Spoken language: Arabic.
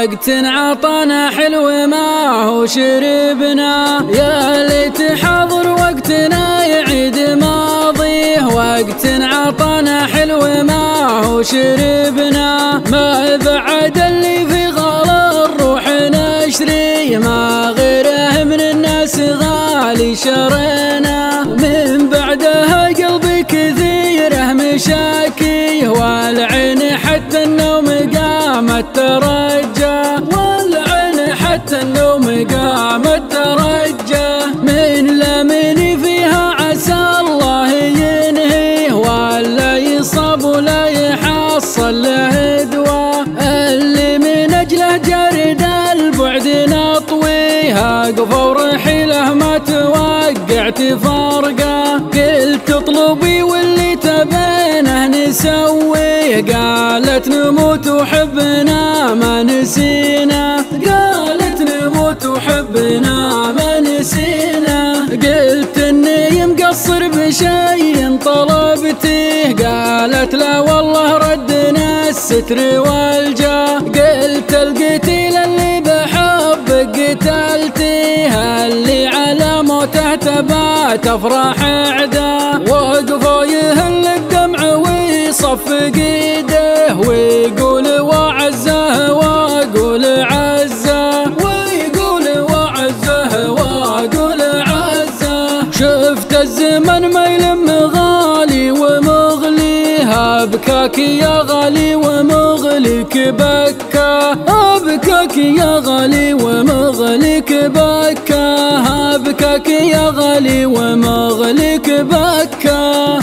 وقت عطانا حلو ما هو شربنا. يا ليت حاضر وقتنا يعيد ماضيه وقت عطانا حلو ما هو شربنا. ما بعد اللي في غلا الروح نشري. ما غيره من الناس غالي شرينا. من بعدها قلبي كثيره مشاكي والعين حتى النوم قامت حتى النوم قامت ترجى من لمني فيها عسى الله ينهي ولا يصاب ولا يحصل له دواء اللي من أجله جرد البعد نطويها. قفوا رحيله ما توقع تفارقه. قلت اطلبي واللي تبينه نسويه. قالت نموت وحبنا ما نسينا. وحبنا ما نسينا. قلت إني مقصر بشي طلبتيه قالت لا والله ردنا الستر والجاه قلت القتيل اللي بحبك قتلتيه اللي على موته تبات افراح عدا. وقفوا يهل الدمع ويصفق شفت الزمن ما يلم غالي ومغليها بكاك يا غالي ومغليك بكا بكاك يا غالي ومغليك بكا بكاك يا غالي ومغليك بكا